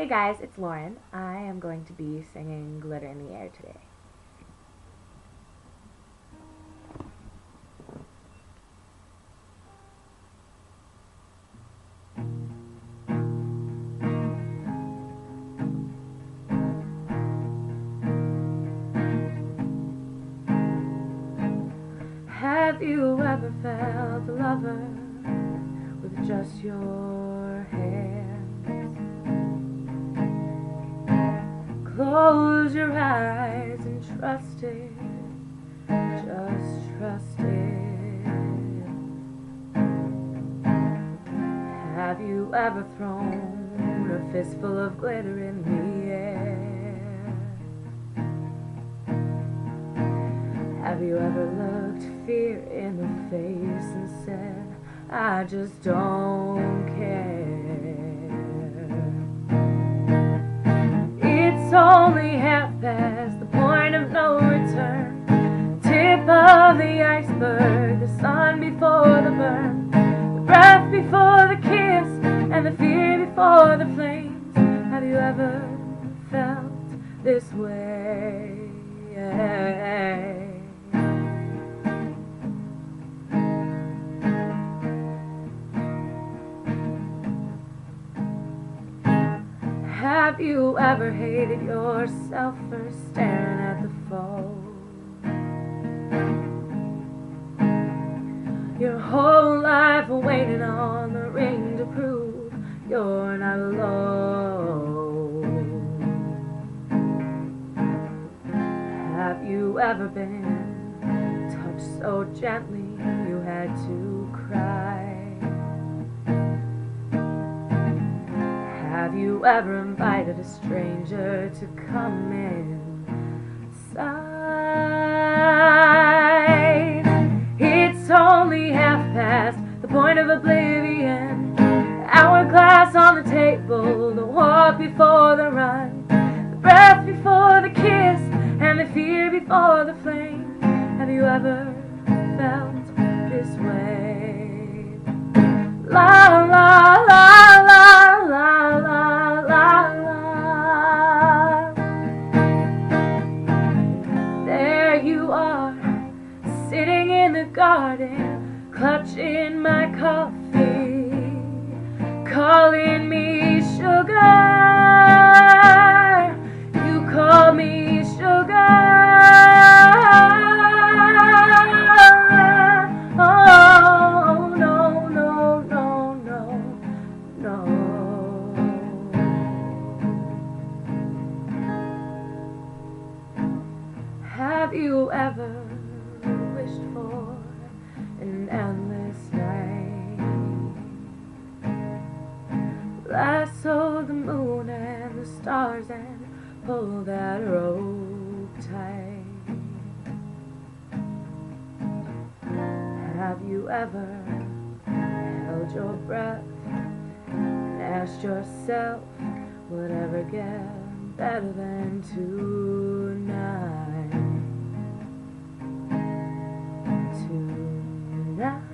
Hey guys, it's Lauren. I am going to be singing Glitter in the Air today. Have you ever felt a lover with just your hands? Close your eyes and trust it, just trust it. Have you ever thrown a fistful of glitter in the air? Have you ever looked fear in the face and said, I just don't It's only half past the point of no return. Tip of the iceberg, the sun before the burn, the breath before the kiss, and the fear before the flames. Have you ever felt this way? Have you ever hated yourself for staring at the fall? Your whole life waiting on the ring to prove you're not alone. Have you ever been touched so gently you had to cry? Have you ever invited a stranger to come inside? It's only half past the point of oblivion. Hourglass on the table, the walk before the run, the breath before the kiss, and the fear before the flame. Have you ever felt this way? Garden, clutching my coffee, calling me sugar. You call me sugar. Oh no no no no no. Have you ever the moon and the stars and pull that rope tight. Have you ever held your breath and asked yourself, would ever get better than tonight? Tonight.